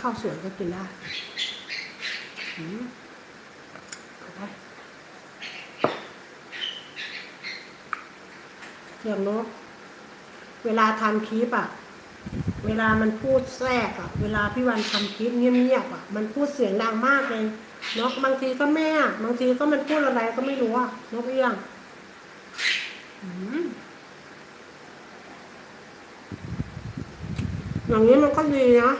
ข้าวสวยก็กินได้อืมเอาไปเสียงนกเวลาทำคลิปอะ เวลามันพูดแทรกอะ เวลาพี่วันทำคลิปเงียบๆอะมันพูดเสียงดังมากเลยนกบางทีก็แม่ บางทีก็มันพูดอะไรก็ไม่รู้อะนกเอี้ยงอย่างนี้มันก็ดีนะ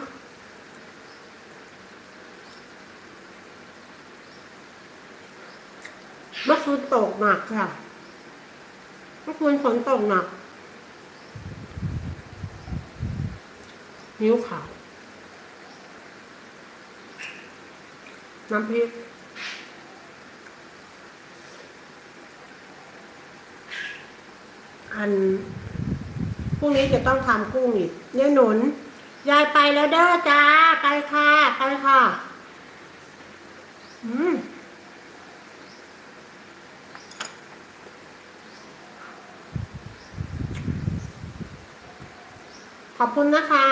มื่อคืนตกหนักค่ะ เมื่อคืนฝนตกหนัก นิ้วขาว น้ำพริกอันพรุ่งนี้จะต้องทำกุ้งอีกยายหนุน ยายไปแล้วเด้อจ้า ไปค่ะ ไปค่ะ อืม ขอบคุณนะคะ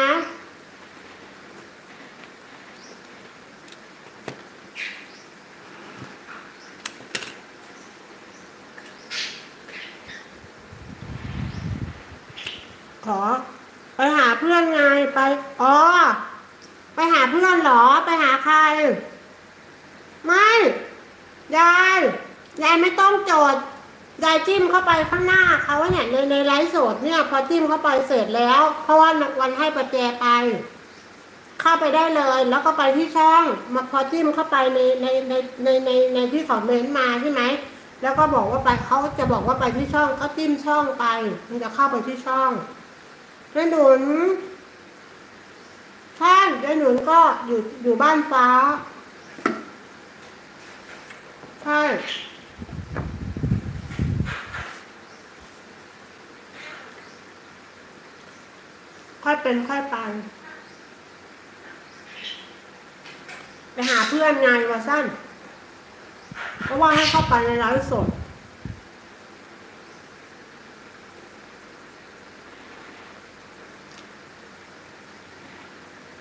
ขอ ไปหาเพื่อนไงไป อ๋อ ไปหาเพื่อนเหรอ ไปหาใคร ไม่ ยาย ยายไม่ต้องโจท ยายจิ้มเข้าไปข้างหน้าเขาเนี่ยในในไลฟ์สดเนี่ย พอจิ้มเข้าไปเสร็จแล้ว เพราะว่าวันให้ประแจไป เข้าไปได้เลย แล้วก็ไปที่ช่องมาพอจิ้มเข้าไปในในในในในในที่คอมเมนต์มาใช่ไหมแล้วก็บอกว่าไปเขาจะบอกว่าไปที่ช่องก็จิ้มช่องไป มันจะเข้าไปที่ช่องยายหนุนท่านยายหนุนก็อยู่อยู่บ้านฟ้าใช่ ค่อยเป็นค่อยไป ไปหาเพื่อนไงวะสั้นเพราะว่าให้เข้าไปในไลฟ์สด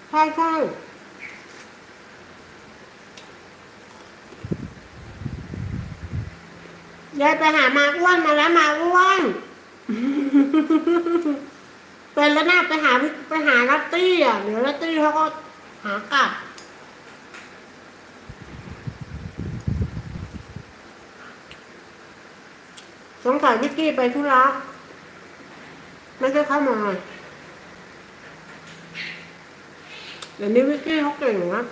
ใช่ใช่ยายไปหามาอ้วนมาแล้วมาอ้วน เป็นแล้วหน้าไปหาไปหาลัตตี้อะเดี๋ยวลัตตี้เขาก็หากลับสงสัยวิกกี้ไปธุระไม่ได้เข้ามาเดี๋ยวนี้วิกกี้เขาเก่งนะ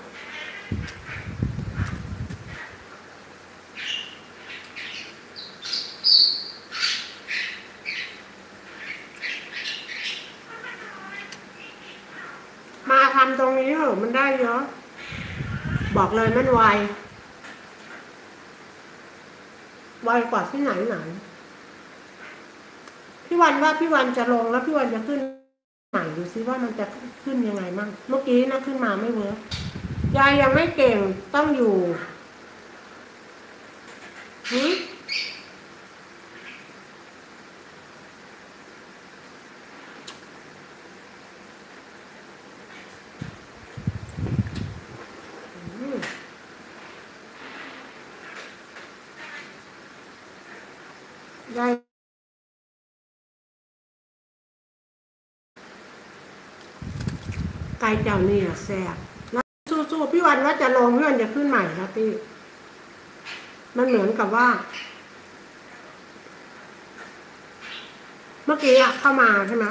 มาทำตรงนี้เหอะมันได้เยอะ บอกเลยมันไวไวกว่าที่ไหนไหนพี่วันว่าพี่วันจะลงแล้วพี่วันจะขึ้นใหม่ดูซิว่ามันจะขึ้นยังไงมั่งเมื่อกี้นะขึ้นมาไม่เวิร์กยายยังไม่เก่งต้องอยู่หืมอืมยาย ไก่เจ้านี่อะแซ่บแล้วสู้ๆพี่วันว่าจะลงพี่วันจะขึ้นใหม่ครับพี่มันเหมือนกับว่า เมื่อกี้อะเข้ามาใช่ไหม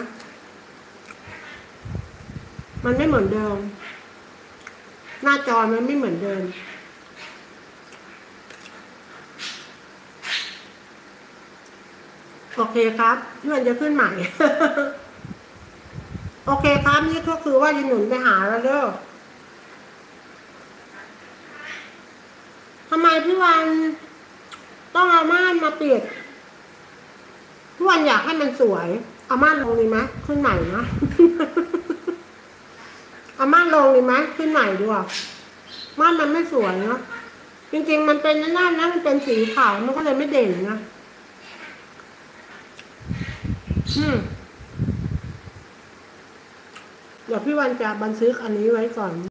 มันไม่เหมือนเดิม หน้าจอมันไม่เหมือนเดิมโอเคครับพี่วันจะขึ้นใหม่ โอเคครับนี่ก็คือว่าจะหนุนไปหาแล้วเด้อทำไมพี่วันต้องเอาม่านมาปิดพี่วันอยากให้มันสวย เอาม่านลงดีไหมขึ้นใหม่นะเอาม่านลงดีไหมขึ้นใหม่ดีกว่าม่านมันไม่สวยเนาะจริงๆมันเป็นนั่นนะมันเป็นสีขาวมันก็เลยไม่เด่นนะอืม ดี๋ยวพี่วันจะบันทึกอันนี้ไว้ก่อน